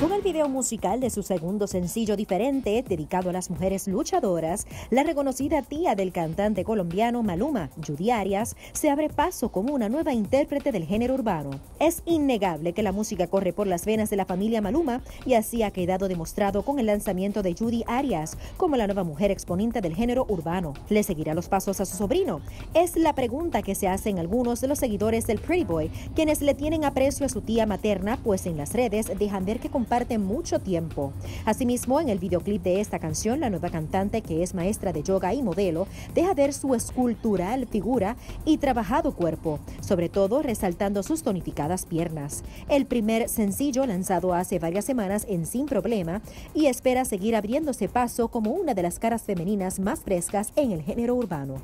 Con el video musical de su segundo sencillo diferente, dedicado a las mujeres luchadoras, la reconocida tía del cantante colombiano Maluma, Judy Arias, se abre paso como una nueva intérprete del género urbano. Es innegable que la música corre por las venas de la familia Maluma y así ha quedado demostrado con el lanzamiento de Judy Arias como la nueva mujer exponente del género urbano. ¿Le seguirá los pasos a su sobrino? Es la pregunta que se hacen algunos de los seguidores del Pretty Boy, quienes le tienen aprecio a su tía materna, pues en las redes dejan ver que parte mucho tiempo. Asimismo, en el videoclip de esta canción, la nueva cantante, que es maestra de yoga y modelo, deja ver su escultural figura y trabajado cuerpo, sobre todo resaltando sus tonificadas piernas. El primer sencillo lanzado hace varias semanas en Sin Problema y espera seguir abriéndose paso como una de las caras femeninas más frescas en el género urbano.